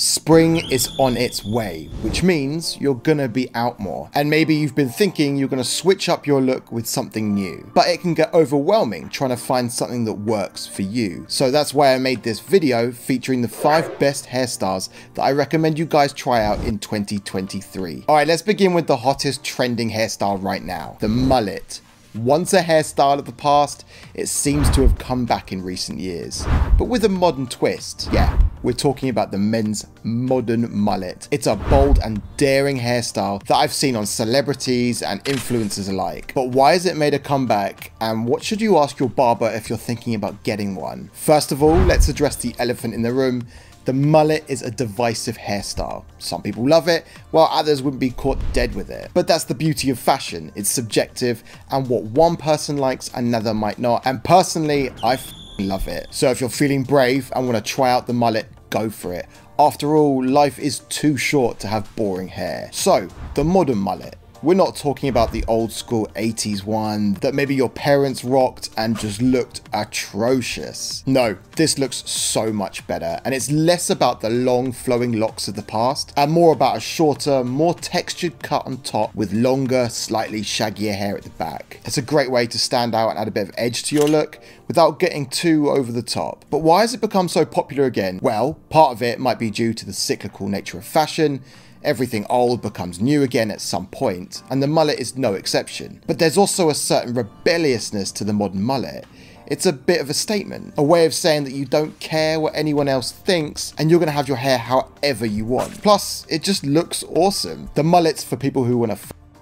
Spring is on its way, which means you're gonna be out more. And maybe you've been thinking you're gonna switch up your look with something new, but it can get overwhelming trying to find something that works for you. So that's why I made this video featuring the five best hairstyles that I recommend you guys try out in 2023. Alright, let's begin with the hottest trending hairstyle right now, the mullet. Once a hairstyle of the past, it seems to have come back in recent years, but with a modern twist. Yeah, we're talking about the men's modern mullet. It's a bold and daring hairstyle that I've seen on celebrities and influencers alike. But why has it made a comeback and what should you ask your barber if you're thinking about getting one? First of all, let's address the elephant in the room the mullet is a divisive hairstyle. Some people love it, while others wouldn't be caught dead with it. But that's the beauty of fashion. It's subjective, and what one person likes, another might not. And personally, I love it. So if you're feeling brave and want to try out the mullet, go for it. After all, life is too short to have boring hair. So, the modern mullet. We're not talking about the old school 80s one that maybe your parents rocked and just looked atrocious. No, this looks so much better and it's less about the long flowing locks of the past and more about a shorter, more textured cut on top with longer, slightly shaggier hair at the back. It's a great way to stand out and add a bit of edge to your look without getting too over the top. But why has it become so popular again? Well, part of it might be due to the cyclical nature of fashion, Everything old becomes new again at some point, and the mullet is no exception. But there's also a certain rebelliousness to the modern mullet. It's a bit of a statement, a way of saying that you don't care what anyone else thinks and you're going to have your hair however you want. Plus, it just looks awesome. The mullet's for people who want to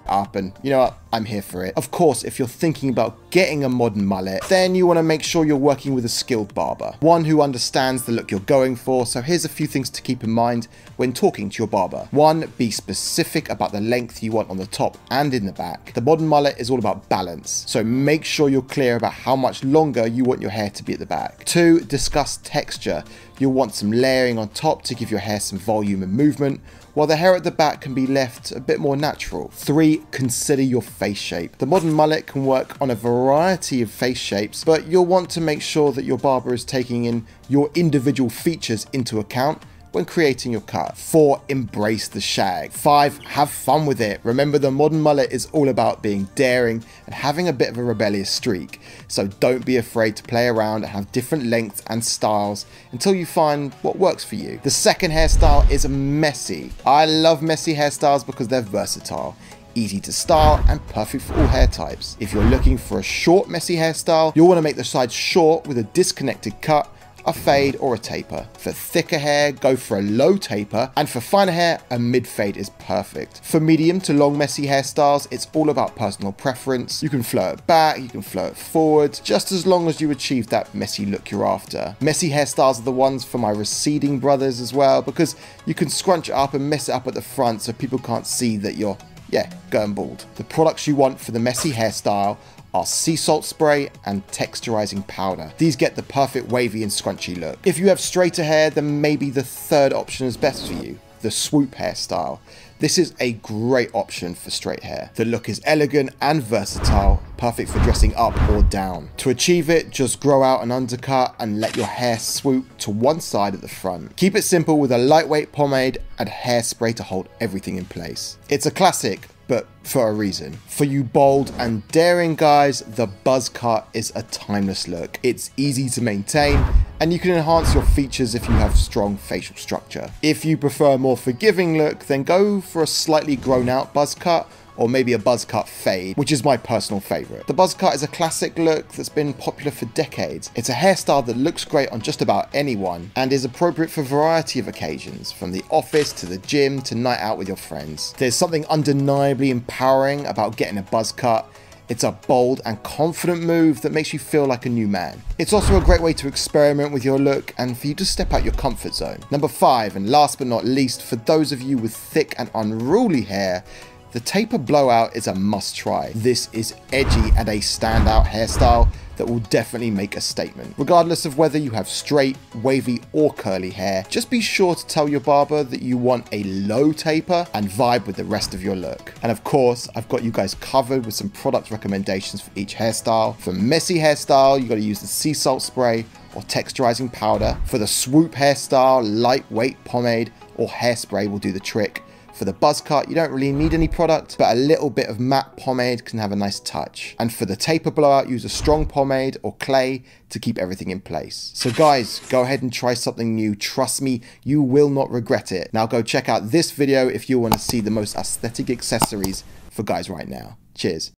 up and you know what, I'm here for it. Of course, if you're thinking about getting a modern mullet, then you want to make sure you're working with a skilled barber, one who understands the look you're going for. So here's a few things to keep in mind when talking to your barber. One, be specific about the length you want on the top and in the back. The modern mullet is all about balance, so make sure you're clear about how much longer you want your hair to be at the back. Two, discuss texture. You'll want some layering on top to give your hair some volume and movement, while the hair at the back can be left a bit more natural. 3. Consider your face shape. The modern mullet can work on a variety of face shapes, but you'll want to make sure that your barber is taking in your individual features into account when creating your cut. 4. Embrace the shag. 5. Have fun with it. Remember the modern mullet is all about being daring and having a bit of a rebellious streak. So don't be afraid to play around and have different lengths and styles until you find what works for you. The second hairstyle is messy. I love messy hairstyles because they're versatile easy to style and perfect for all hair types. If you're looking for a short messy hairstyle, you'll want to make the sides short with a disconnected cut a fade or a taper. For thicker hair, go for a low taper, and for finer hair, a mid fade is perfect. For medium to long messy hairstyles, it's all about personal preference. You can flow it back, you can flow it forward, just as long as you achieve that messy look you're after. Messy hairstyles are the ones for my receding brothers as well, because you can scrunch it up and mess it up at the front so people can't see that you're yeah, going bald. The products you want for the messy hairstyle are sea salt spray and texturizing powder. These get the perfect wavy and scrunchy look. If you have straighter hair, then maybe the third option is best for you, the swoop hairstyle. This is a great option for straight hair. The look is elegant and versatile, perfect for dressing up or down. To achieve it, just grow out an undercut and let your hair swoop to one side at the front. Keep it simple with a lightweight pomade and hairspray to hold everything in place. It's a classic, but for a reason. For you bold and daring guys, the buzz cut is a timeless look. It's easy to maintain and you can enhance your features if you have strong facial structure. If you prefer a more forgiving look, then go for a slightly grown out buzz cut or maybe a buzz cut fade, which is my personal favourite. The buzz cut is a classic look that's been popular for decades. It's a hairstyle that looks great on just about anyone and is appropriate for a variety of occasions, from the office to the gym to night out with your friends. There's something undeniably empowering about getting a buzz cut it's a bold and confident move that makes you feel like a new man. It's also a great way to experiment with your look and for you to step out your comfort zone. Number 5 and last but not least for those of you with thick and unruly hair, the taper blowout is a must try. This is edgy and a standout hairstyle that will definitely make a statement. Regardless of whether you have straight, wavy or curly hair, just be sure to tell your barber that you want a low taper and vibe with the rest of your look. And of course, I've got you guys covered with some product recommendations for each hairstyle. For messy hairstyle, you gotta use the sea salt spray or texturizing powder. For the swoop hairstyle, lightweight pomade or hairspray will do the trick. For the buzz cut, you don't really need any product, but a little bit of matte pomade can have a nice touch. And for the taper blowout, use a strong pomade or clay to keep everything in place. So guys, go ahead and try something new. Trust me, you will not regret it. Now go check out this video if you want to see the most aesthetic accessories for guys right now. Cheers.